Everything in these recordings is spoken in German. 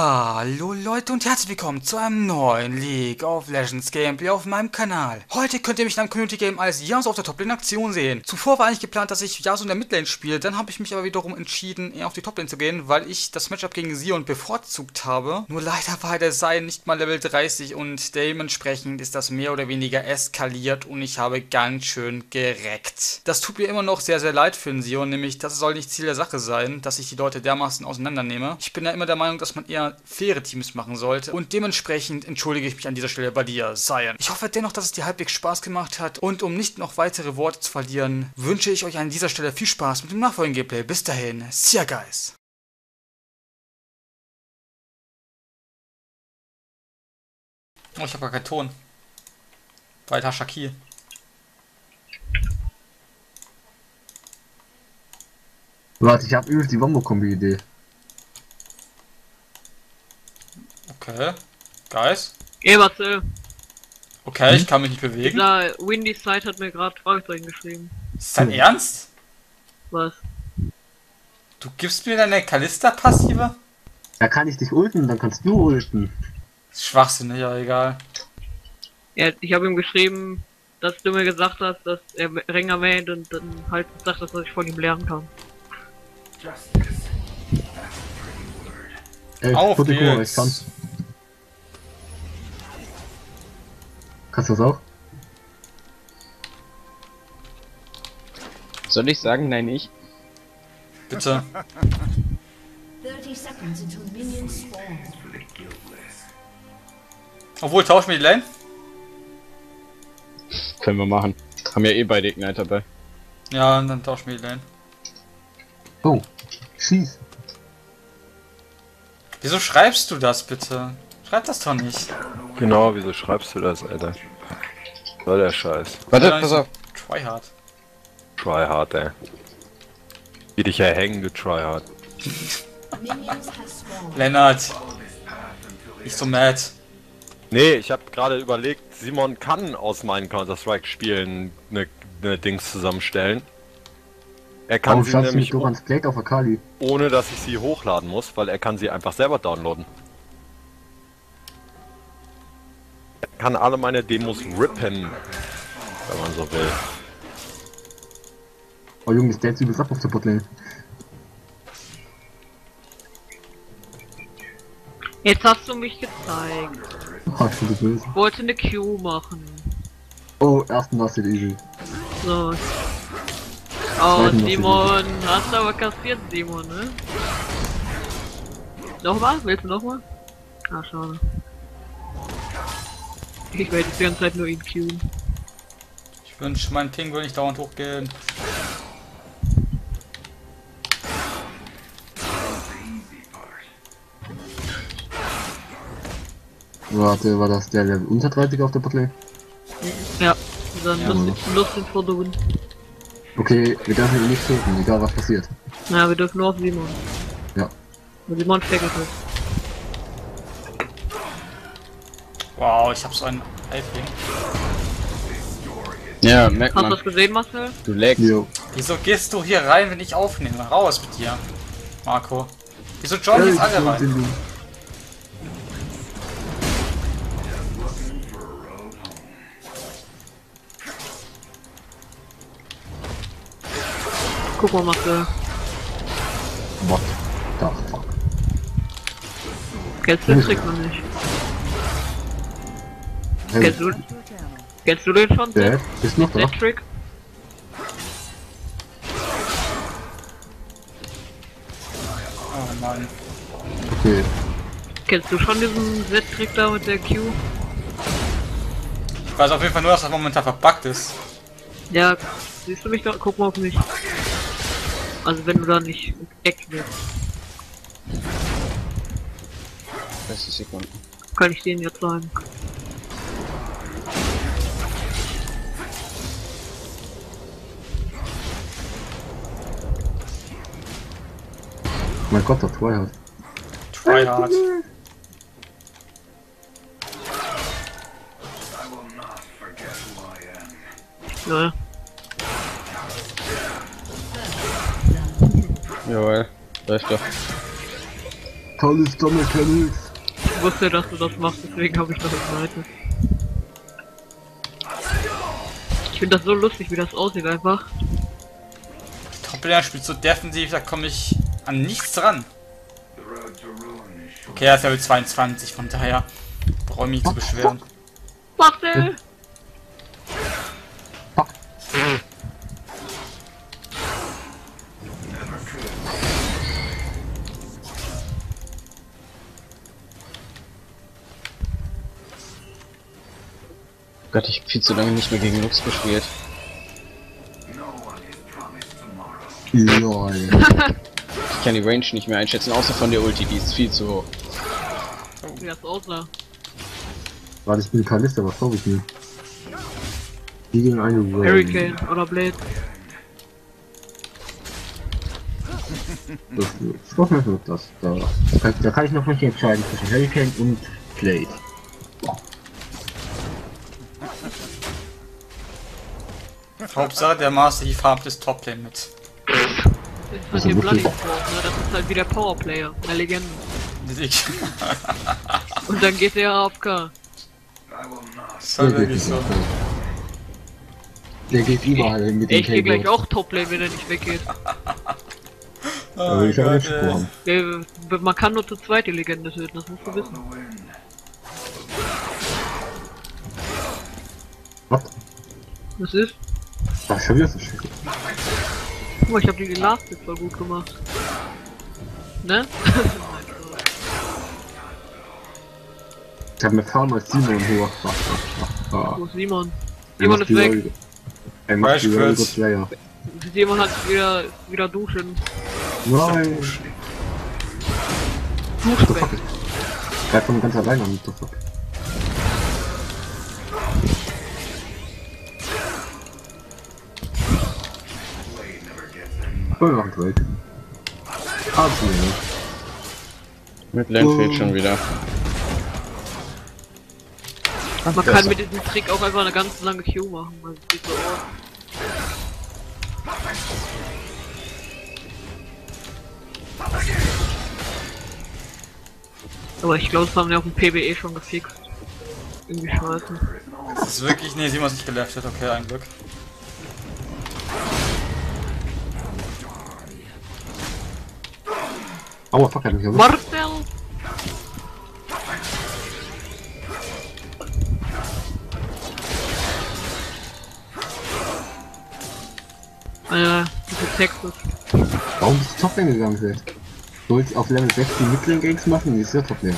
Hallo Leute und herzlich willkommen zu einem neuen League of Legends Gameplay auf meinem Kanal. Heute könnt ihr mich in einem Community Game als Yasuo auf der Toplane Aktion sehen. Zuvor war eigentlich geplant, dass ich Yasuo in der Midlane spiele, dann habe ich mich aber wiederum entschieden, eher auf die Toplane zu gehen, weil ich das Matchup gegen Sion bevorzugt habe. Nur leider war der Sein nicht mal Level 30 und dementsprechend ist das mehr oder weniger eskaliert und ich habe ganz schön gereckt. Das tut mir immer noch sehr, sehr leid für den Sion, nämlich das soll nicht Ziel der Sache sein, dass ich die Leute dermaßen auseinandernehme. Ich bin ja immer der Meinung, dass man eher faire Teams machen sollte. Und dementsprechend entschuldige ich mich an dieser Stelle bei dir, Cyan. Ich hoffe dennoch, dass es dir halbwegs Spaß gemacht hat. Und um nicht noch weitere Worte zu verlieren, wünsche ich euch an dieser Stelle viel Spaß mit dem nachfolgenden Gameplay. Bis dahin, See ya guys! Oh, ich habe gar keinen Ton. Weiter Shakir. Warte, ich habe übrigens die Wombo-Kombi-Idee. Okay. Guys. Ey, Marcel, Okay, ich kann mich nicht bewegen. dieser Windy Side hat mir gerade Fragezeichen geschrieben. Ist das dein Ernst? Was? Du gibst mir deine Kalista-Passive? Da kann ich dich ulten, dann kannst du ulten. Ist Schwachsinnig, ja egal. Ja, ich habe ihm geschrieben, dass du mir gesagt hast, dass er Ring erwähnt und dann halt gesagt hast, dass ich von ihm lernen kann. Ey, Auf gute Kur, geht's. ich kann's. Kannst du das auch? Soll ich sagen, nein, ich? Bitte. 30 seconds until minions spawn. Obwohl, tausch mir die Lane. Können wir machen. Haben ja eh beide Ignite dabei. Ja, dann tausch mir die Lane. Oh, schieß. Wieso schreibst du das bitte? Schreib das doch nicht. Genau, wieso schreibst du das, Alter? Soll der Scheiß. Warte, pass auf. Tryhard. Tryhard, ey. Wie dich ja hängen, du Tryhard. Lennart. Nicht so mad. Nee, ich hab gerade überlegt, Simon kann aus meinen Counter-Strike-Spielen ne, ne Dings zusammenstellen. Er kann Warum sie schaffst du nämlich nicht Dorans Blade auf Akali? ohne, dass ich sie hochladen muss, weil er kann sie einfach selber downloaden. Kann alle meine Demos rippen, wenn man so will. Oh Junge, ist der jetzt übelst ab auf der Botlane. Jetzt hast du mich gezeigt. Oh, ich bin so böse. Ich wollte eine Q machen. Oh, ersten Nasset easy. So. Oh, Zweiten Simon, hast du aber kassiert, Simon, ne? Nochmal? Willst du nochmal? Ah, schade. Ich werde jetzt die ganze Zeit nur ihn queuen. Ich wünsche, mein Ping würde nicht dauernd hochgehen. Warte, war das der Level unter 30 auf der Botlane? Ja, dann Ja, Lust. Lust the win. Okay, wir dürfen ihn nicht töten, egal was passiert. Naja, wir dürfen nur auf Simon. Ja. Und Simon steckert halt. Wow, ich hab so einen Eifling. Ja, merkt Hast du man. das gesehen, Marcel? Du lagst. Jo. Wieso gehst du hier rein, wenn ich aufnehme? Raus mit dir. Marco. Wieso join jetzt alle rein? Guck mal, Marcel. What the fuck? Kennst du den Trick noch nicht? Kennst du, kennst du den schon? der ist noch da. Trick? Oh Mann. Okay. Kennst du schon diesen Z-Trick da mit der Q? Ich weiß auf jeden Fall nur, dass das momentan verbuggt ist. Ja, siehst du mich da? Guck mal auf mich. Also wenn du da nicht Eck willst, 30 Sekunden. kann ich den jetzt sagen. Mein Gott, der Tryhard. Tryhard. Ja, Jawohl. Läuft doch. Tolles Doppelmechanics. Ich wusste, dass du das machst, deswegen habe ich das geleitet. Ich finde das so lustig, wie das aussieht einfach. Top-Laner spielt so defensiv, da komme ich an nichts dran. Okay, er ist Level 22, von daher brauche ich mich zu beschweren. Macht er? Gott, ich hab viel zu lange nicht mehr gegen Lux gespielt. Lol. Ich kann die Range nicht mehr einschätzen, außer von der Ulti, die ist viel zu hoch. Wie das aussah. Warte, ich bin Kalista, was hoffe ich mir? Die gegen eine. Hurricane oder Blade. Das, ich hoffe mir wird das. Da, da, kann, da kann ich noch nicht entscheiden zwischen Hurricane und Blade. Hauptsache, der Master die farbt das Top-Lane mit. Das ist halt ne? Das ist halt wie der Powerplayer, eine Legende. Ich. Und dann geht der AFK. Das war wirklich so. Der geht überall mit dem Ich gehe gleich auch Toplane, wenn er nicht weggeht. Oh Da will ich Gott, ey. Man kann nur zu zweit die Legende töten, das musst du wissen. Was? Was ist? Ach, schon wieder. Guck mal, ich hab die Hit voll gut gemacht. Ne? Ich hab mir Farm als Simon hoch. Ach, ach, ach, Wo ist Simon? Simon ist weg. Er macht die Quits. Player. Simon hat wieder, wieder duschen. Nein! Duschbeck. Greift von ganz alleine an, what the fuck. Wenig. Mit Land fehlt schon wieder. Man kann mit diesem Trick auch einfach eine ganz lange Q machen. Also sieht so aus. Aber ich glaube, das haben wir auf dem PBE schon gefixt. Irgendwie scheiße. Das ist wirklich. Nee, Simon ist nicht geleftet, okay, ein Glück. Aua, fuck, er hat mich erwischt. Marcel! Äh, diese Texas. Warum bist du Toplane gegangen, Fred? Du wolltest auf Level 6 die Midlane Gangs machen? Wie ist der Toplane?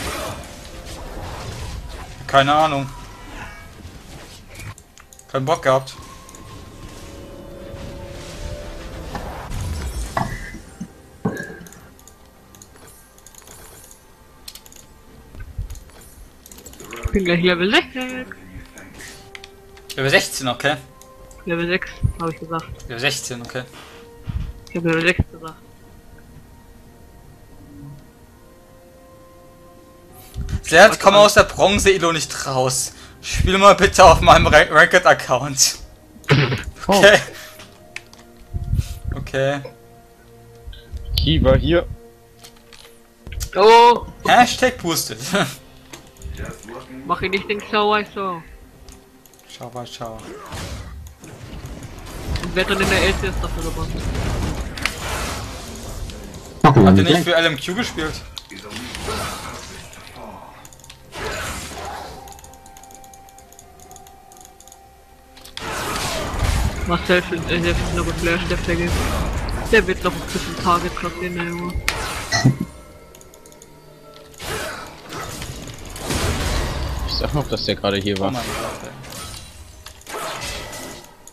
Keine Ahnung. Kein Bock gehabt. Bin gleich Level 6. Level 16, okay. Level 6, habe ich gesagt. Level 16, okay. Ich habe Level 6 gesagt. Slert, komm aus der Bronze-Elo nicht raus. Spiel mal bitte auf meinem Ra Ranked-Account. Okay. Okay. Kiva hier. Oh, Hashtag boosted. mach ihn nicht den Sauer so. schau mal, schau. Und wer dann in der LCS dafür gewonnen. Ihr die nicht für LMQ gespielt? Marcel äh, der findet aber Flash, der vergeht. Der wird noch ein bisschen Target kassieren, der Junge. Ich sag noch, dass der gerade hier Oh war.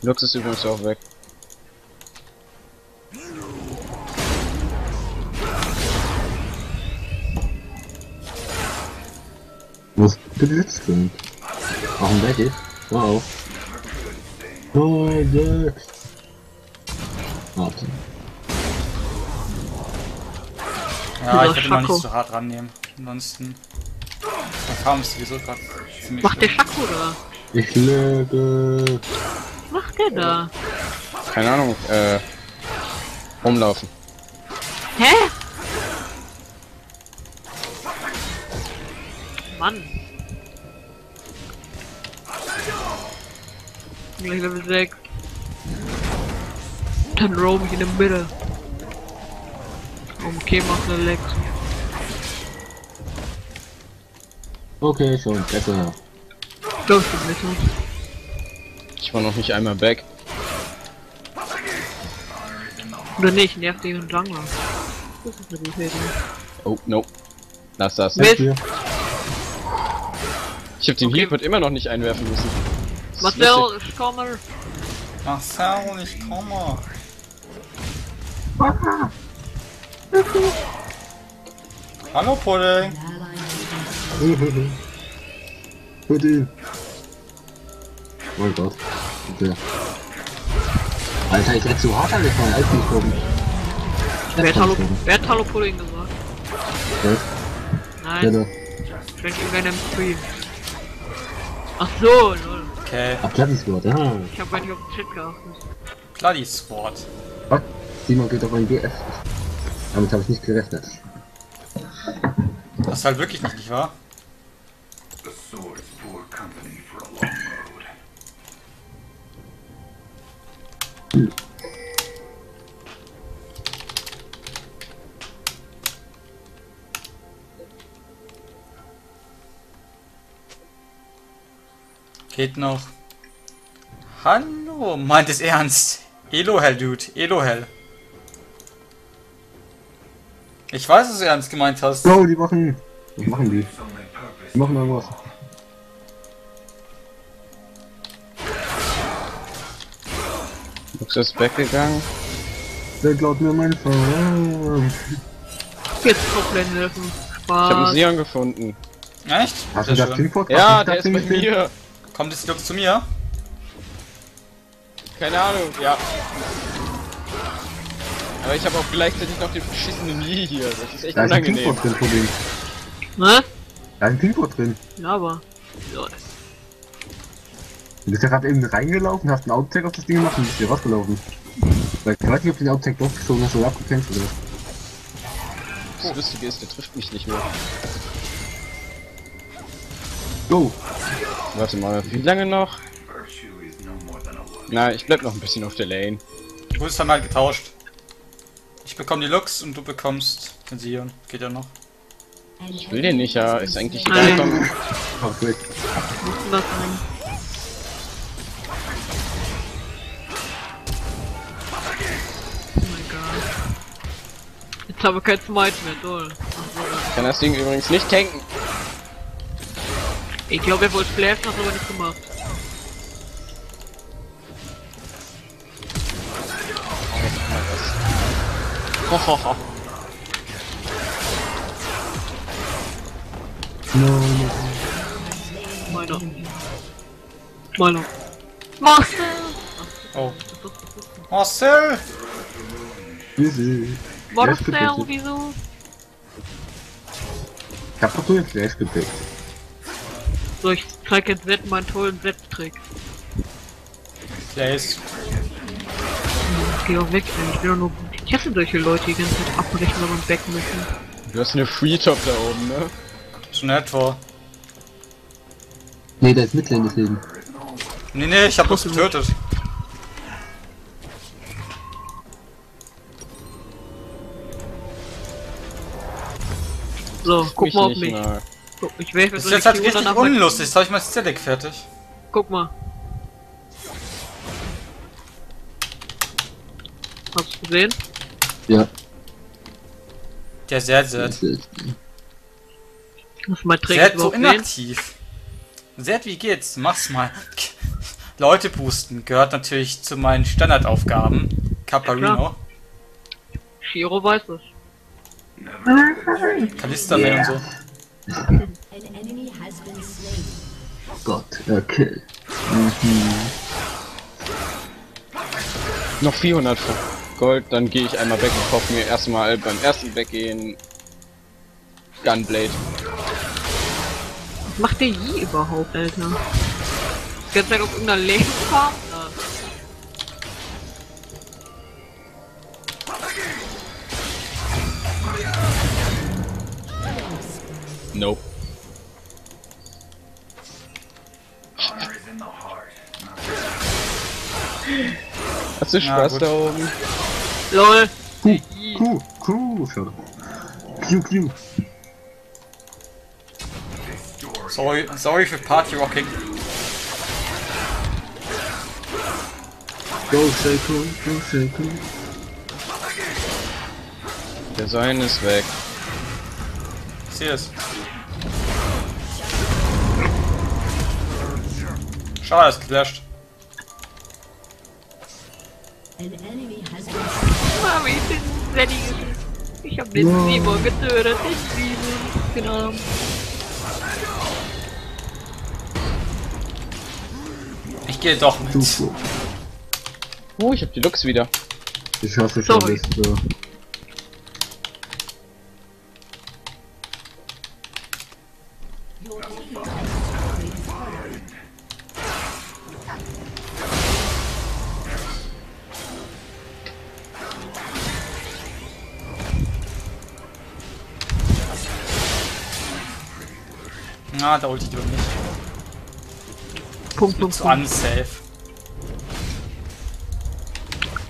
Lux ist übrigens auch weg. Wo ist der Blitzkind? Warum der geht? Wow. Nein, sechs. Warte. Ja, ich werde mal nicht so hart rannehmen. Ansonsten. Der Farm ist sowieso gerade ziemlich Macht der da? Ich lebe. Was macht der da? Keine Ahnung, äh. Rumlaufen. Hä? Mann. Gleich Level 6. Dann roam ich in der Mitte. Okay, mach eine Lex. Okay, schon, besser. Los. Ich war noch nicht einmal back. Oder nicht, nervt den Jungler. Das ist eine gute Idee. Oh, no. Lass das. Mist. Hier. Ich hab den Okay. Healbot immer noch nicht einwerfen müssen. Marcel, ich komme. Marcel, ich komme. Hallo Pudding. Hört ihn. Mein Gott. Okay. Alter, ich hätte so hart angefallen, als ich kommen. Wer hat Hallo, wer hat Hallo Pudding gesagt? Ja, Nein, ja, irgendwer in dem Stream. Ach so, lol. Okay, Ab Plattensport, ah. Ich hab gar nicht auf den Chat geachtet. Bloody Sword. Was? Simon geht auf ein GF. Damit habe ich nicht gerechnet. Das ist halt wirklich nicht, nicht wahr? The sword's poor company for a long road. Geht noch. Hallo, meint es ernst? Elohell, Dude. Elohell. Ich weiß, dass du ernst gemeint hast. Bro, die machen. Was machen die? Die machen irgendwas. Lux ist weggegangen. Der klaut mir mein Phone. Jetzt Top-Lane helfen. Ich hab einen Spaß. Sion gefunden. Echt? Hast du Sehr das schön. Teamfort? Ja, der ist bei mir. Kommt jetzt Lux zu mir? Keine Ahnung, ja. Aber ich habe auch gleichzeitig noch den verschissenen Lee hier. Das ist echt Da ist ein unangenehm. Teamfort drin, Problem. Ne? Da ist ein Teamfort drin. Ja, aber. Ja, Du bist ja gerade eben reingelaufen, hast einen Outtake auf das Ding gemacht und bist wieder rausgelaufen. Weil ich weiß nicht, ob du den Outtake durchgezogen hast oder abgekämpft oder was. Das Lustige ist, der trifft mich nicht mehr. Go! Warte mal, wie lange noch? Na, ich bleib noch ein bisschen auf der Lane. Du bist dann halt getauscht. Ich bekomme die Lux und du bekommst den Sion. Geht ja noch. Ich will den nicht, ja. Ist eigentlich Nein. egal. Komm. Ach, habe ich kein Smite mehr, toll. Ich kann das Ding übrigens nicht tanken. Ich glaube, er wollte flashen, hat aber nicht gemacht. Hohoho. No, no. Meiner. Meiner. Marcel! Oh. Marcel! Easy. Marcel, bitte. wieso? Ich hab doch nur den Flash gepickt. So, ich zeig jetzt Z meinen tollen Z-Trick. Place. Geh auch weg, ey. ich will doch nur. Ich hasse solche Leute, die ganze Zeit abbrechen, wenn man weg müssen. Du hast eine Free Top da oben, ne? Schon etwa. Nee, der ist Midlane deswegen. Nee, nee, ich hab bloß getötet. So, guck Mich mal auf nicht mich. mal. Guck, ich werfe Das ist jetzt halt richtig unlustig. Jetzt hab ich mein Static fertig. Guck mal. Hast du gesehen? Ja. Der sehr, sehr. Das ist, mein Trick Sehr so überhaupt inaktiv. Sehr, wie geht's? Mach's mal. Leute boosten gehört natürlich zu meinen Standardaufgaben. Caparino, Shiro weiß es. Kalista yeah. und so. An enemy has been slain. Gott, okay. Noch 400 Gold, dann gehe ich einmal weg und kaufe mir erstmal beim ersten Weggehen Gunblade. Was macht der Yi überhaupt, Alter? Die ganze Zeit auf irgendeiner Lebensfarm? Nope. Hast du Spaß da oben? LOL. Kuh, Kuh, Kuh. Q, Q. Sorry, sorry für Party Rocking. Go, Shaco, go, Shaco. Der Sein ist weg. Ich sehe es. Schade, ist geflasht. Mami, ich bin Sandy. Ich hab den Simon getötet. Ich liebe ihn. Genau. Ich gehe doch mit. Oh, ich hab die Lux wieder. Ich hasse schon Sorry. das. Na, da ulti ich lieber nicht. Punkt, Punkt, Punkt. unsafe.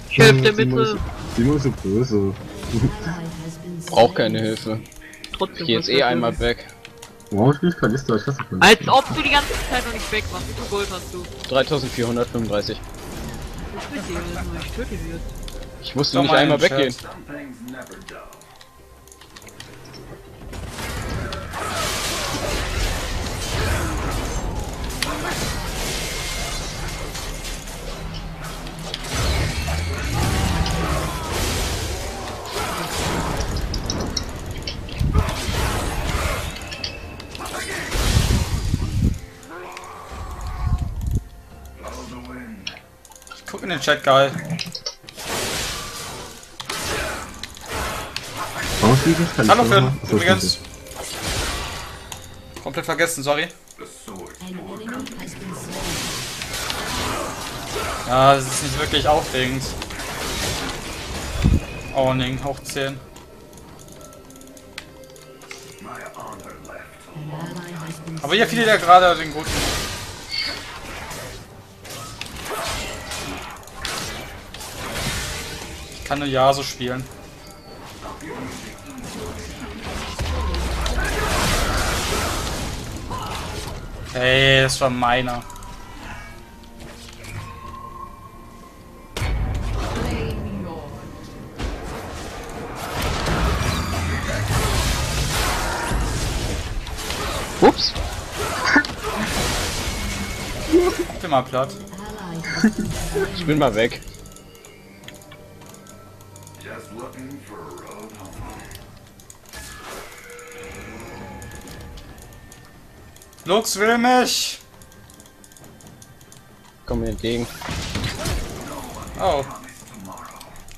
Ich helfe dir Simon bitte. ist- Simon ist so böse. Brauch keine Hilfe. Trotzdem. Ich geh jetzt eh einmal weg. Warum spiele ich Kalista? Ich hasse Kalista. Als ob du die ganze Zeit noch nicht weg warst. Wie viel Gold hast du? 3435. Das ist richtig, also ich töte sie jetzt. Ich musste nicht mal einmal weggehen. Chat. In den Chat, geil. Hallo Finn, übrigens. Komplett vergessen, sorry. Ja, das ist nicht wirklich aufregend. Owning, hoch 10. My honor left. An ally has been Aber hier viele ja gerade den guten. Kann nur Yasuo spielen. Hey, das war meiner. Ups. Ich bin mal platt. Ich bin mal weg. Lux will mich! Komm mir entgegen. Oh.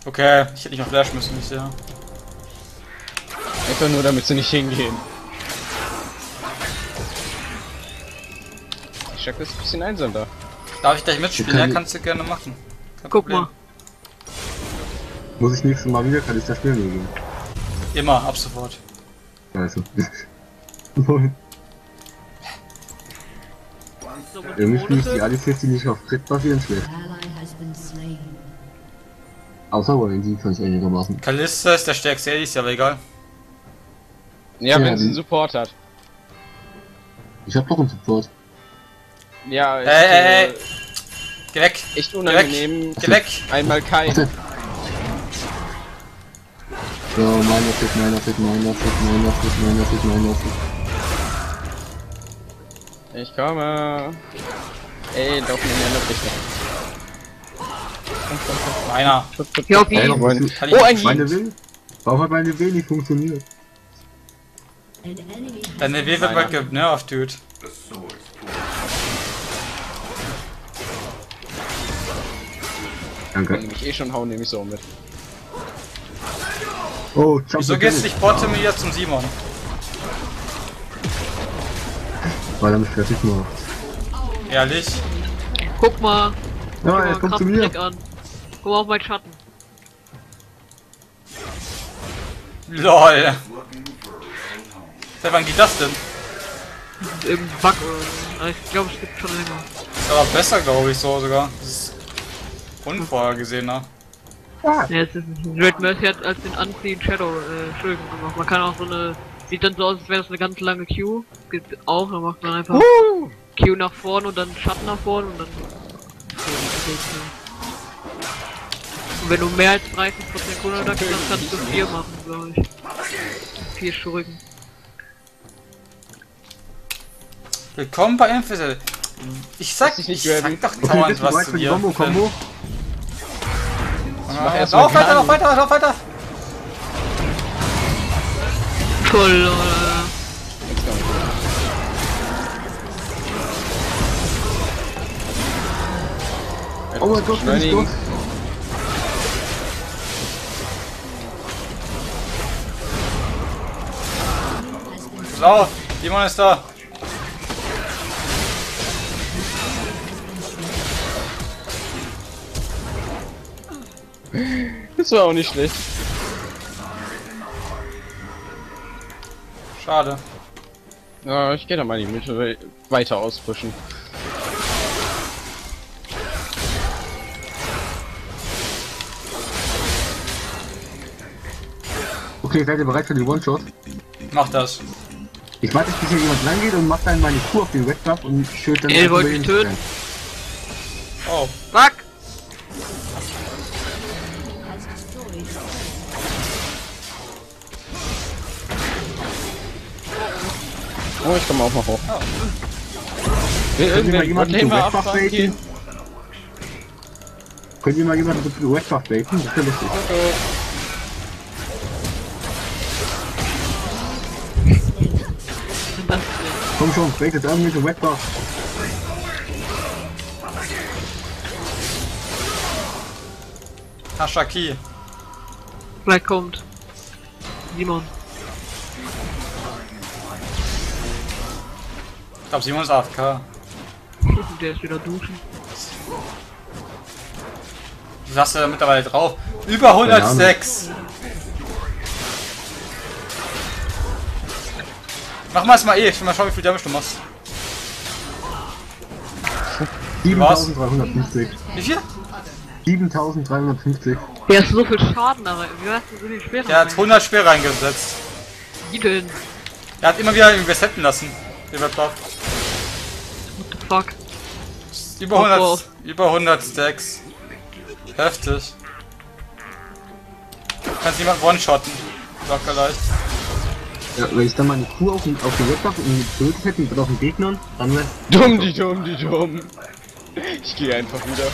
Okay, ich hätte nicht noch Flash müssen, ich sehe. Einfach nur, damit sie nicht hingehen. Chuck ist ein bisschen einsam da. Darf ich gleich mitspielen? Ja, kannst du gerne machen. Kein Guck Problem. mal. Muss ich nächstes Mal wieder Kalista spielen gehen? Immer, ab sofort. Also. Irgendwie spiele ich die. ADCs, die nicht auf Crit basieren, schlecht. Außer Warren, die kann ich einigermaßen. Kalista ist der stärkste Elis, aber egal. Ja, Ja, wenn sie einen Support hat. Ich hab doch einen Support. Ja, ist, Ey, ey, ey. äh, Geh weg! echt unangenehm. weg! Geh weg! Einmal. Warte. So, meiner Fit, meiner Fit, meiner Fit, meiner Fit, meiner Fit, meiner Fit. Ich komme. Ey, laufen in die andere Richtung. Meiner. Ja, auf ihn. noch Oh, ein Meine. Will? Warum hat meine Will nicht funktioniert? Deine W wird bald genervt, Dude. Poor. Wenn Danke. die mich eh schon hauen, nehme ich so mit. Oh, Wieso gehst du nicht bottom wieder zum Simon? Weil er mich fertig macht. Ehrlich? Guck mal. Ja, Guck er mal, kommt zu mir. An. Guck mal auf meinen Schatten. LOL. Seit wann geht das denn? Im Bug oder so. Also ich glaube, es gibt schon länger. Ist aber besser, glaube ich, so sogar. Das ist unvorhergesehener. Ah, Ja, es ist Red Mercy hat als den Unseen Shadow äh, Entschuldigung gemacht. Man kann auch so eine. Sieht dann so aus, als wäre das eine ganz lange Q. Gibt auch, dann macht man einfach Q nach vorne und dann Schatten nach vorne und dann. Und wenn du mehr als 30% Kunde da kriegst, dann kannst du vier machen, glaube ich. Vier Schurken. Willkommen bei Infidel. Ich sag, nicht ich sag doch dauernd was zu dir. Combo, Combo? Ah, erst mal Lauf weiter, lauf weiter, lauf weiter. Komm. Oh mein Gott, bin ich durch. Lauf, Simon ist da. Das war auch nicht schlecht. Schade. Ja, ich gehe da mal die Mitte weiter ausfrischen. Okay, seid ihr bereit für die One-Shot? Mach das. Ich warte, bis hier jemand lang geht und mach dann meine Kuh auf den Buff und schütt dann Ey, wollt über mich ihn töten? rein. Oh, ich komme auch noch hoch. Will Könnt ihr mal irgendwer jemanden Botlane zum mal Red Buff abfangen baiten? Könnt ihr mal jemanden zum Red Buff baiten? Das wäre lustig. Das ist Komm schon, baitet irgendwie den Red Buff. Hashaki. Gleich kommt. Simon. Ich glaube, Simon ist AFK. Der ist wieder duschen. Wie hast du da mittlerweile drauf? Über 106. Mach mal es mal eh, ich will mal schauen, wie viel Damage du machst. 7350. Wie viel? 7350. Der ist so viel Schaden rein. Wie hast du so viel? Der hat 100 Speer reingesetzt. Wie denn? Er hat immer wieder ihn resetten lassen. What the fuck? Über 100, über 100 Stacks. Heftig. Du kannst jemanden one-shotten. Locker leicht. Ja, wenn ich dann meine Kuh auf den, auf den Red Buff und getötet hätte mit auf den Gegnern, dann wäre Dumm, die dumm, die dumm. Ich gehe einfach wieder.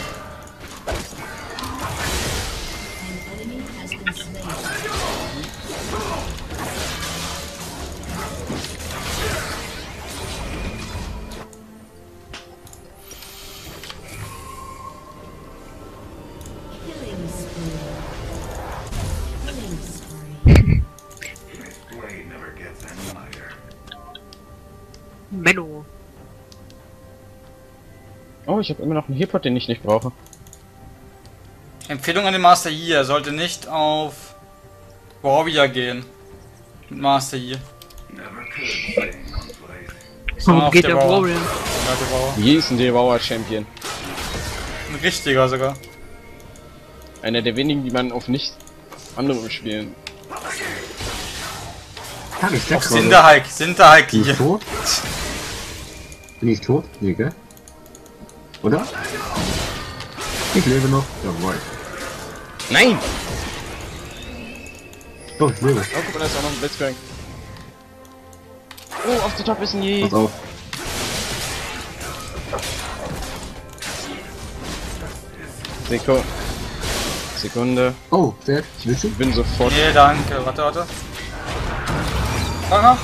Oh, ich habe immer noch einen Hipot, den ich nicht brauche. Empfehlung an den Master Yi, er sollte nicht auf Warrior gehen. Mit Master Yi. Warum auf geht der. Warrior? Ja. Wie ist ein Devourer Champion? Ein richtiger sogar. Einer der wenigen, die man auf nicht anderem spielen. Hab ich Auf. Sinterhike, Sinterhike Bin ich hier. tot? Bin ich tot? Nee, gell? Oder? Ich lebe noch. Jawohl. Nein! Doch, ich lebe. Oh, guck mal, da ist auch noch ein Blitzcrank. Oh, auf der Top ist ein Je. Pass auf. Sekunde. Sekunde. Oh, du? Ich bin sofort. Nee, danke. Warte, warte. Fang mal.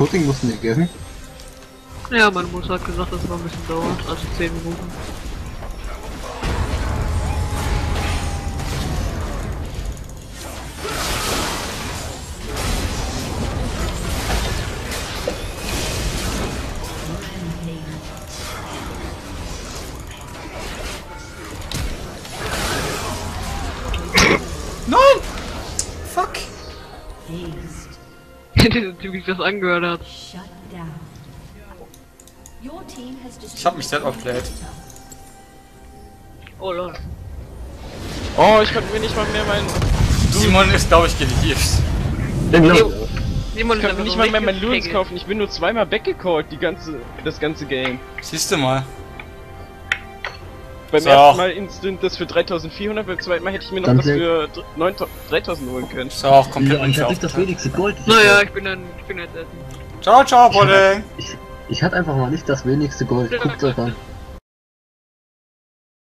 Pudding mussten wir gegessen? Ja, meine Mutter hat gesagt, dass es noch ein bisschen dauert, also 10 Minuten. Nein! Dieser Typ, sich das angehört hat. Ich hab mich selbst aufgeladen. Oh lol. Oh, ich konnte mir nicht mal mehr meinen. Simon ist, glaube ich, geliebt. Jo. Simon Ich konnte einfach mir nicht mal mehr meinen richtiges Loons kaufen. Ich bin nur zweimal weggecallt, die ganze, das ganze Game. Siehst du mal. Beim So. ersten Mal instant das für 3400, beim zweiten Mal hätte ich mir noch Dann das für 9000 3000 holen können. Ist auch komplett Ja, ich hab nicht das wenigste Gold. Naja, ich bin dann, ich bin jetzt essen. Ciao, ciao, Pudding. Ich, ich hatte einfach mal nicht das wenigste Gold. Guckt euch an.